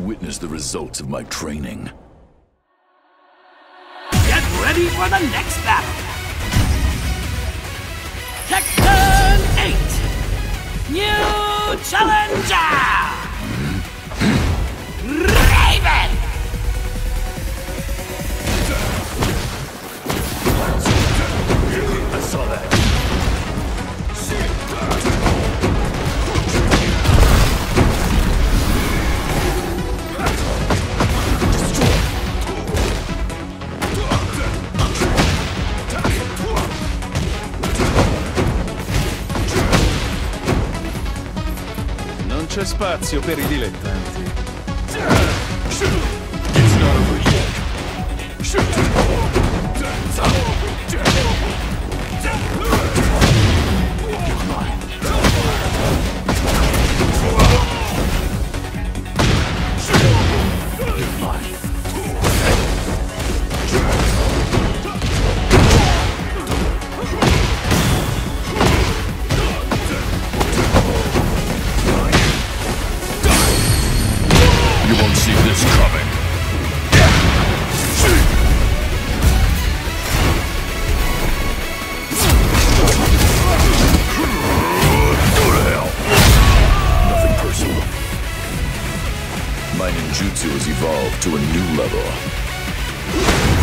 witness the results of my training. Get ready for the next battle! Tekken 8! New Challenger! C'è spazio per i dilettanti. You won't see this coming. Nothing personal. My ninjutsu has evolved to a new level.